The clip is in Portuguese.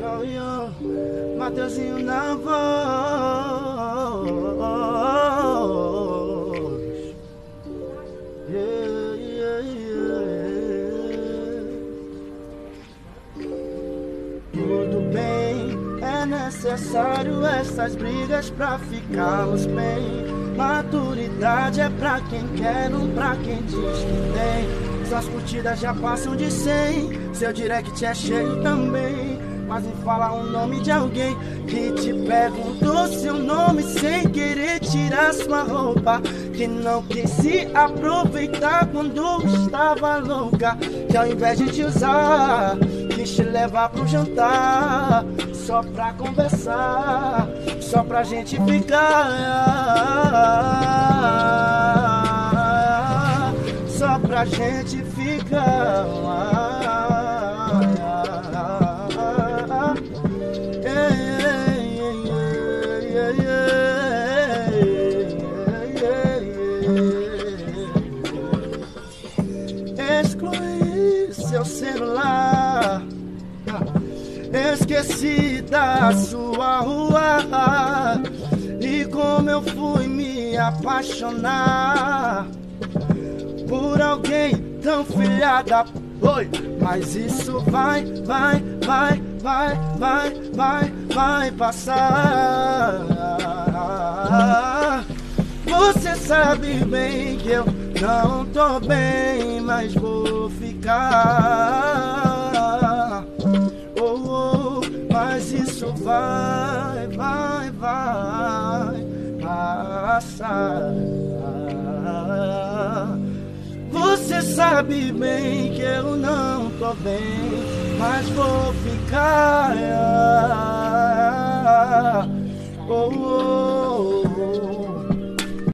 Yo, yo, Mateuzinho na voz. Yeah, yeah, yeah. Tudo bem, é necessário essas brigas pra ficarmos bem. Maturidade é pra quem quer, não pra quem diz que tem. Suas curtidas já passam de 100, seu direct é cheio também. Mas me fala o nome de alguém que te perguntou seu nome sem querer tirar sua roupa. Que não quis se aproveitar quando estava louca. Que ao invés de te usar, quis te levar pro jantar. Só pra conversar, só pra gente ficar. Pra gente ficar. Excluí seu celular. Esqueci da sua rua. E como eu fui me apaixonar por alguém tão filhada. Oi, mas isso vai, vai, vai, vai, vai, vai, vai passar. Você sabe bem que eu não tô bem, mas vou ficar. Oh, oh, mas isso vai, vai, vai passar. Sabe bem que eu não tô bem, mas vou ficar. Oh, oh.